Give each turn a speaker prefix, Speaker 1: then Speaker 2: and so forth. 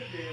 Speaker 1: should be.